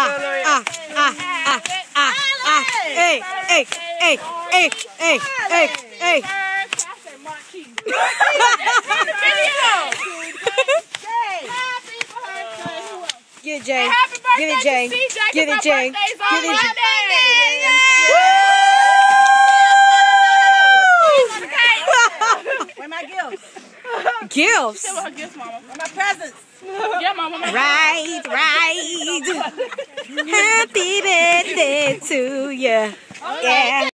ah, ah, ah, ah, ah, hey, hey, hey, hey, hey, hey, hey. Get it, Jay. Get it, Jay. Get it, Jay. Get it, Jay. Where my gifts? Gifts. Mama. My presents? yeah, Mama. My right right. Happy birthday to you. Yeah.